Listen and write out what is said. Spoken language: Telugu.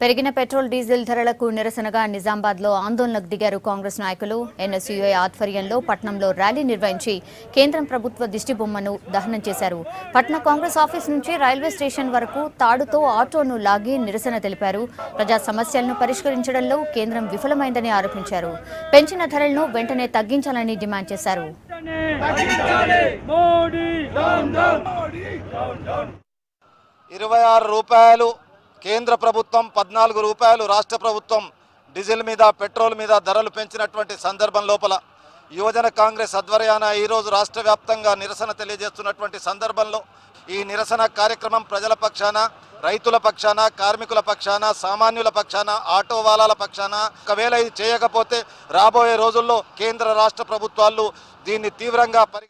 పెరిగిన పెట్రోల్ డీజిల్ ధరలకు నిరసనగా నిజామాబాద్లో ఆందోళనకు దిగారు కాంగ్రెస్ నాయకులు. ఎన్ఎస్యుఐ ఆధ్వర్యంలో పట్నంలో ర్యాలీ నిర్వహించి కేంద్రం ప్రభుత్వ దిష్టిబొమ్మను దహనం చేశారు. పట్న కాంగ్రెస్ ఆఫీస్ నుంచి రైల్వే స్టేషన్ వరకు తాడుతో ఆటోను లాగి నిరసన తెలిపారు. ప్రజా సమస్యలను పరిష్కరించడంలో కేంద్రం విఫలమైందని ఆరోపించారు. పెంచిన ధరలను వెంటనే తగ్గించాలని డిమాండ్ చేశారు. ఇరవై ఆరు రూపాయలు కేంద్ర ప్రభుత్వం పద్నాలుగు రూపాయలు రాష్ట్ర ప్రభుత్వం డీజిల్ మీద పెట్రోల్ మీద ధరలు పెంచినటువంటి సందర్భం లోపల యువజన కాంగ్రెస్ ఆధ్వర్యాన ఈరోజు రాష్ట్ర వ్యాప్తంగా నిరసన తెలియజేస్తున్నటువంటి సందర్భంలో ఈ నిరసన కార్యక్రమం ప్రజల పక్షాన రైతుల పక్షాన కార్మికుల పక్షాన సామాన్యుల పక్షాన ఆటో వాలాల పక్షాన. ఒకవేళ ఇది చేయకపోతే రాబోయే రోజుల్లో కేంద్ర రాష్ట్ర ప్రభుత్వాలు దీన్ని తీవ్రంగా పరి